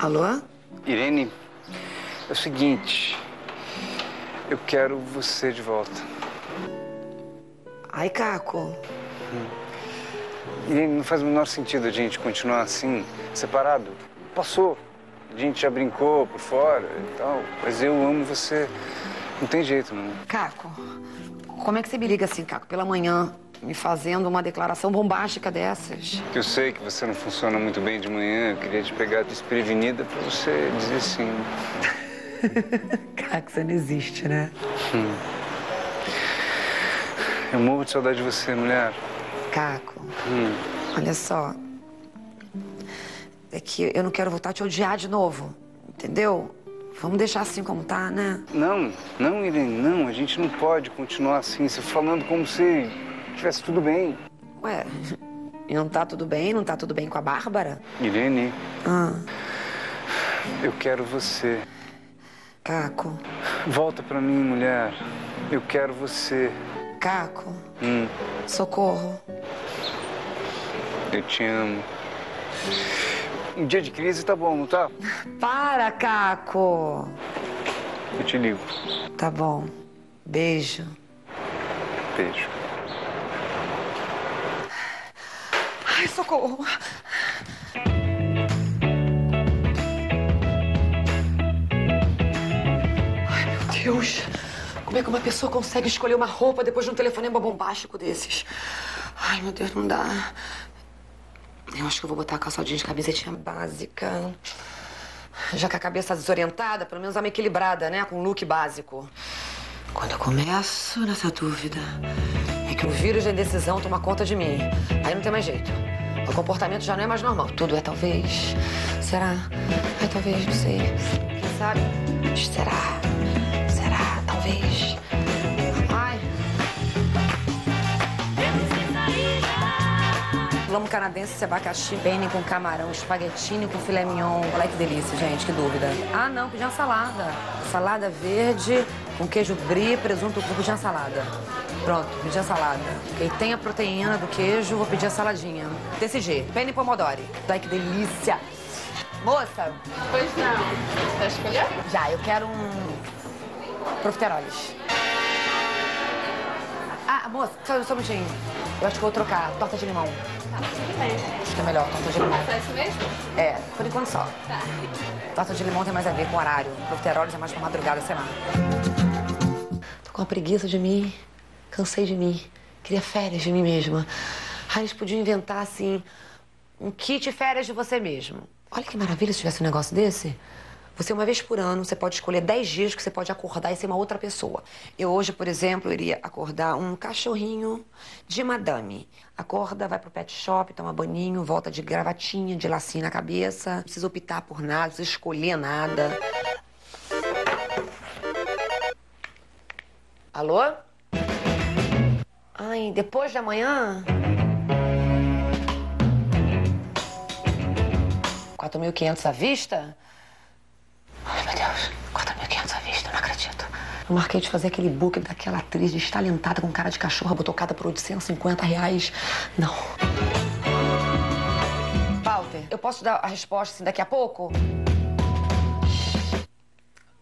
Alô? Irene, é o seguinte. Eu quero você de volta. Ai, Caco. Hum. Irene, não faz o menor sentido a gente continuar assim, separado. Passou. A gente já brincou por fora e tal, mas eu amo você. Não tem jeito, não. Caco, como é que você me liga assim, Caco, pela manhã, me fazendo uma declaração bombástica dessas? Eu sei que você não funciona muito bem de manhã. Eu queria te pegar desprevenida pra você dizer sim. Caco, você não existe, né? Eu morro de saudade de você, mulher. Caco, Hum. olha só. É que eu não quero voltar a te odiar de novo, entendeu? Vamos deixar assim como tá, né? Não, não, Irene, não. A gente não pode continuar assim, se falando como se tivesse tudo bem. Ué, e não tá tudo bem? Não tá tudo bem com a Bárbara? Irene, Ah, eu quero você. Caco, Volta pra mim, mulher. Eu quero você. Caco, Hum, socorro. eu te amo. Um dia de crise tá bom, não tá? Para, Caco. Eu te ligo. Tá bom. Beijo. Beijo. Ai, socorro. Ai, meu Deus. Como é que uma pessoa consegue escolher uma roupa depois de um telefonema bombástico desses? Ai, meu Deus, não dá. Eu acho que eu vou botar a calça jeans, camisetinha básica. Já que a cabeça desorientada, pelo menos uma equilibrada, né? Com um look básico. Quando eu começo nessa dúvida, é que o vírus da indecisão toma conta de mim. Aí não tem mais jeito. O comportamento já não é mais normal. Tudo é talvez. Será? Ai, talvez, não sei. Quem sabe? Será? Lamo canadense, esse abacaxi, bene com camarão, espaguetine com filé mignon. Olha que delícia, gente, que dúvida. Ah, não, pedi uma salada. Salada verde com queijo brie, presunto com pedi uma salada. Pronto, pedi a salada. E tem a proteína do queijo, vou pedir a saladinha. Decidi, penne pomodori. Ai, que delícia. Moça, Pois não. Já escolheu? já, eu quero um profiteroles. Ah, moça, só, só um minutinho. Eu acho que vou trocar. Torta de limão. Tá, tudo bem. Acho que é melhor, torta de limão. Só isso mesmo? É, por enquanto só. Tá. Torta de limão tem mais a ver com horário. Profiteroles é mais pra madrugada, sei lá. Tô com uma preguiça de mim. Cansei de mim. Queria férias de mim mesma. Ai, eles podiam inventar, assim, um kit férias de você mesmo. Olha que maravilha se tivesse um negócio desse. Você, uma vez por ano, você pode escolher 10 dias que você pode acordar e ser uma outra pessoa. Eu hoje, por exemplo, iria acordar um cachorrinho de madame. Acorda, vai pro pet shop, toma banhinho, volta de gravatinha, de lacinho na cabeça. Não precisa optar por nada, não precisa escolher nada. Alô? Ai, depois da manhã? 4.500 à vista? Ai, meu Deus, 4.500 à vista, não acredito. Eu marquei de fazer aquele book daquela atriz destalentada com cara de cachorra, botocada por 850 reais. Não. Walter, eu posso dar a resposta assim daqui a pouco?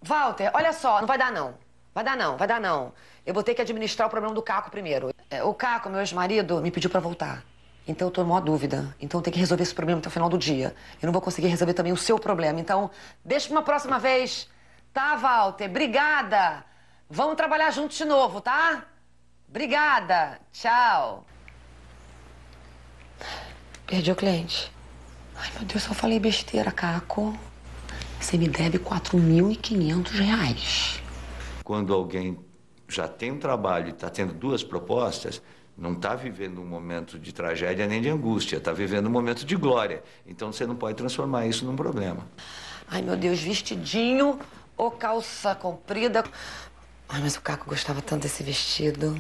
Walter, olha só, não vai dar não. Vai dar não, vai dar não. Eu vou ter que administrar o problema do Caco primeiro. É, O Caco, meu ex-marido, me pediu pra voltar. Então eu tô numa dúvida. Então tenho que resolver esse problema até o final do dia. Eu não vou conseguir resolver também o seu problema. Então, deixa pra uma próxima vez. Tá, Walter? Obrigada. Vamos trabalhar juntos de novo, tá? Obrigada. Tchau. Perdi o cliente. Ai, meu Deus, eu falei besteira, Caco. Você me deve 4.500 reais. Quando alguém já tem um trabalho e está tendo duas propostas, não está vivendo um momento de tragédia nem de angústia, está vivendo um momento de glória. Então você não pode transformar isso num problema. Ai, meu Deus, vestidinho ou calça comprida? Ai, mas o Caco gostava tanto desse vestido.